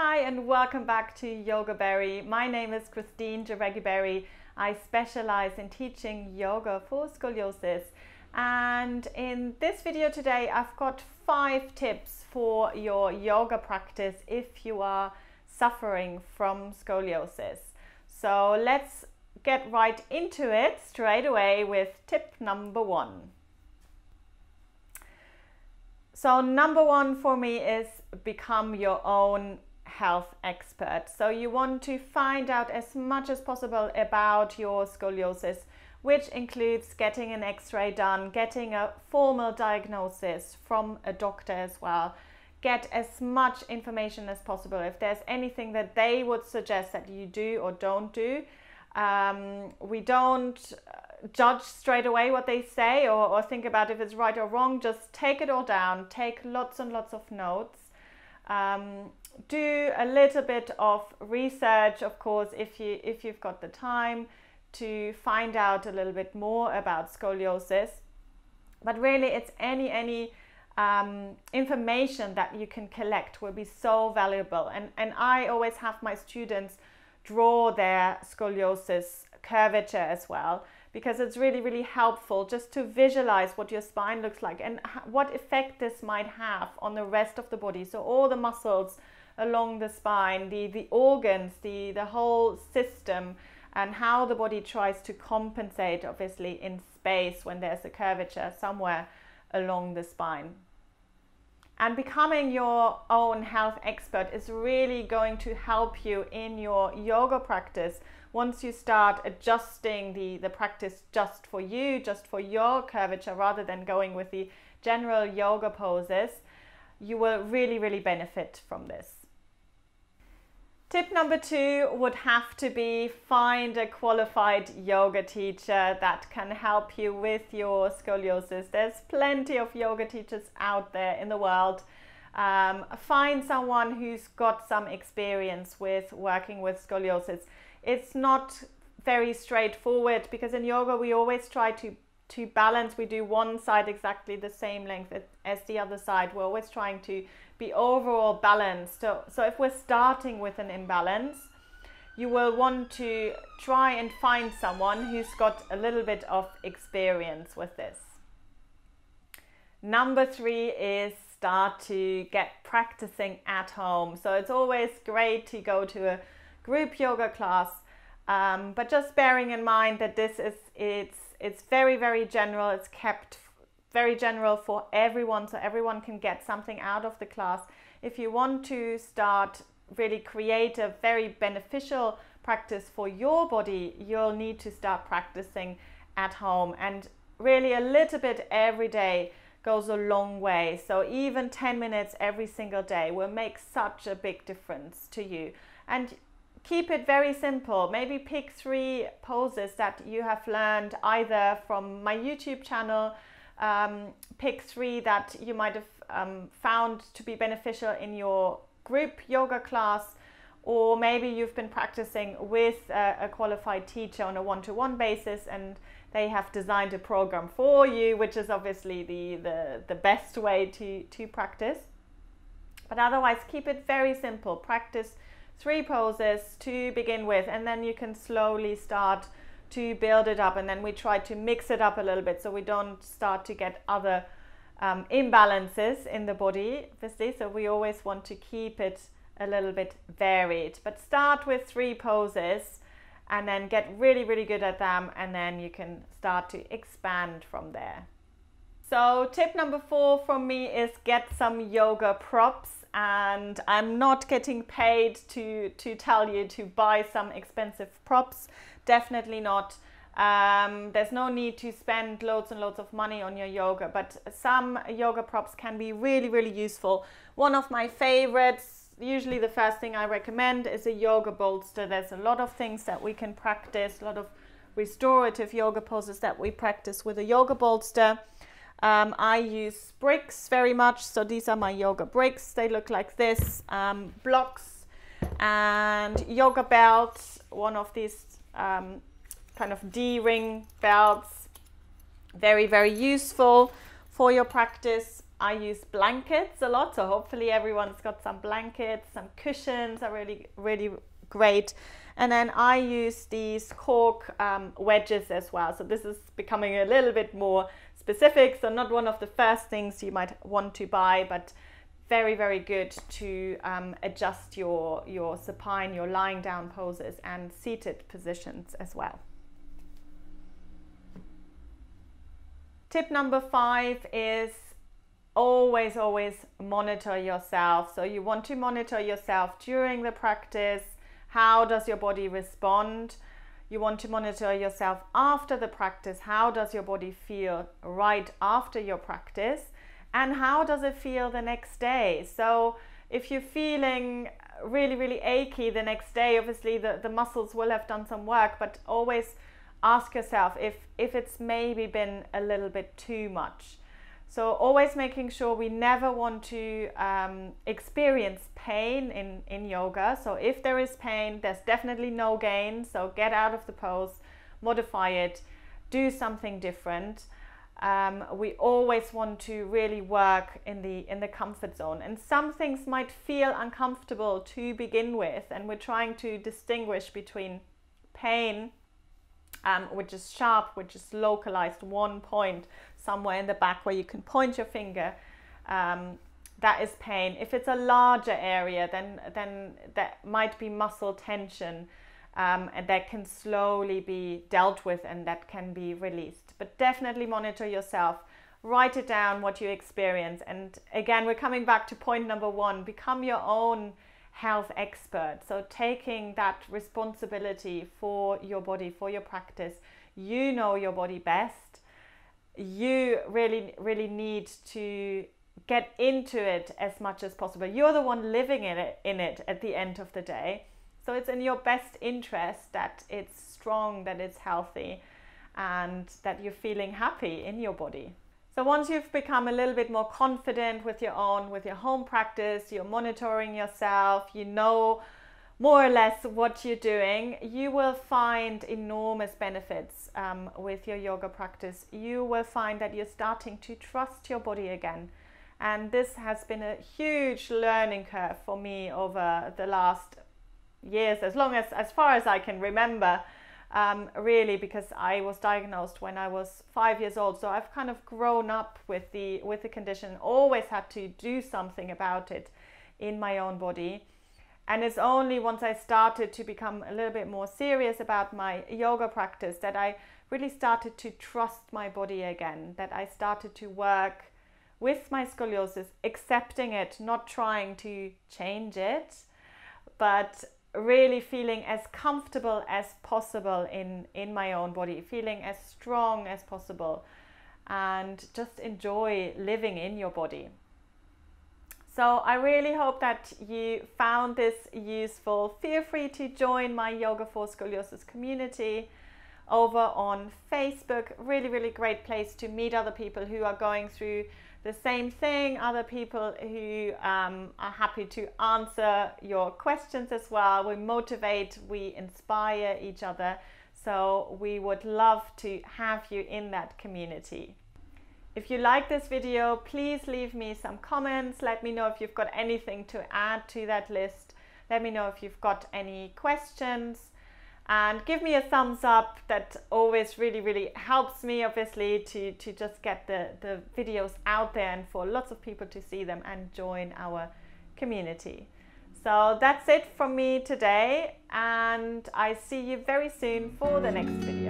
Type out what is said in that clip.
Hi and welcome back to Yogaberry. My name is Christine Jaeggi Berry. I specialize in teaching yoga for scoliosis. And in this video today, I've got five tips for your yoga practice if you are suffering from scoliosis. So let's get right into it straight away with tip number one. So, number one for me is become your own health expert. So, you want to find out as much as possible about your scoliosis, which includes getting an x ray done, getting a formal diagnosis from a doctor as well. Get as much information as possible. If there's anything that they would suggest that you do or don't do, um, we don't judge straight away what they say or, or think about if it's right or wrong. Just take it all down, take lots and lots of notes. Um, do a little bit of research, of course, if you if you've got the time to find out a little bit more about scoliosis. But really, it's any any um, information that you can collect will be so valuable. And and I always have my students draw their scoliosis curvature as well because it's really, really helpful just to visualize what your spine looks like and what effect this might have on the rest of the body. So, all the muscles along the spine, the, the organs, the, the whole system, and how the body tries to compensate, obviously, in space when there's a curvature somewhere along the spine. And becoming your own health expert is really going to help you in your yoga practice once you start adjusting the, the practice just for you, just for your curvature, rather than going with the general yoga poses, you will really, really benefit from this. Tip number two would have to be find a qualified yoga teacher that can help you with your scoliosis. There's plenty of yoga teachers out there in the world. Um, find someone who's got some experience with working with scoliosis it's not very straightforward because in yoga we always try to to balance we do one side exactly the same length as the other side. We're always trying to be overall balanced. So, so if we're starting with an imbalance you will want to try and find someone who's got a little bit of experience with this. Number three is start to get practicing at home. So it's always great to go to a group yoga class. Um, but just bearing in mind that this is it's it's very very general. It's kept very general for everyone, so everyone can get something out of the class. If you want to start really create a very beneficial practice for your body, you'll need to start practicing at home and really a little bit every day goes a long way. So even 10 minutes every single day will make such a big difference to you. And keep it very simple. Maybe pick three poses that you have learned either from my YouTube channel, um, pick three that you might have um, found to be beneficial in your group yoga class, or maybe you've been practicing with a, qualified teacher on a one to one basis and they have designed a program for you, which is obviously the, the, the best way to, to practice. But otherwise, keep it very simple. Practice three poses to begin with, and then you can slowly start to build it up. And then we try to mix it up a little bit so we don't start to get other um, imbalances in the body, obviously. So we always want to keep it a little bit varied. But start with three poses and then get really, really good at them, and then you can start to expand from there. So, tip number four from me is get some yoga props and I'm not getting paid to to tell you to buy some expensive props. Definitely not. Um, there's no need to spend loads and loads of money on your yoga, but some yoga props can be really, really useful. One of my favorites, usually the first thing I recommend, is a yoga bolster. There's a lot of things that we can practice, a lot of restorative yoga poses that we practice with a yoga bolster. Um, I use bricks very much. So these are my yoga bricks. They look like this. Um, blocks and yoga belts. One of these um, kind of D-ring belts. Very, very useful for your practice. I use blankets a lot, so hopefully everyone's got some blankets, some cushions are really, really great. And then I use these cork um, wedges as well. So this is becoming a little bit more specific. So not one of the first things you might want to buy, but very, very good to um, adjust your, your supine, your lying down poses and seated positions as well. Tip number five is always, always monitor yourself. So you want to monitor yourself during the practice. How does your body respond? You want to monitor yourself after the practice. How does your body feel right after your practice? And how does it feel the next day? So if you're feeling really, really achy the next day, obviously the, the muscles will have done some work, but always ask yourself if, if it's maybe been a little bit too much. So always making sure we never want to um, experience pain in, in yoga. So if there is pain, there's definitely no gain. So get out of the pose, modify it, do something different. Um, we always want to really work in the in the comfort zone and some things might feel uncomfortable to begin with and we're trying to distinguish between pain um, which is sharp which is localized one point somewhere in the back where you can point your finger um, that is pain. If it's a larger area then then that might be muscle tension um, and that can slowly be dealt with and that can be released. But definitely monitor yourself write it down what you experience. And again we're coming back to point number one become your own health expert. So taking that responsibility for your body for your practice you know your body best. You really really need to get into it as much as possible. You're the one living in it in it at the end of the day. So it's in your best interest that it's strong that it's healthy and that you're feeling happy in your body. So once you've become a little bit more confident with your own, with your home practice, you're monitoring yourself, you know more or less what you're doing, you will find enormous benefits um, with your yoga practice. You will find that you're starting to trust your body again. And this has been a huge learning curve for me over the last years, as long as, as far as I can remember um, really because I was diagnosed when I was five years old. So I've kind of grown up with the with the condition, always had to do something about it in my own body. And it's only once I started to become a little bit more serious about my yoga practice that I really started to trust my body again, that I started to work with my scoliosis, accepting it, not trying to change it, but really feeling as comfortable as possible in in my own body feeling as strong as possible and just enjoy living in your body. So i really hope that you found this useful. Feel free to join my yoga for scoliosis community over on facebook really really great place to meet other people who are going through the same thing, other people who um, are happy to answer your questions as well. We motivate, we inspire each other. So we would love to have you in that community. If you like this video, please leave me some comments. Let me know if you've got anything to add to that list. Let me know if you've got any questions and give me a thumbs up. That always really really helps me obviously to to just get the the videos out there and for lots of people to see them and join our community. So that's it from me today and i see you very soon for the next video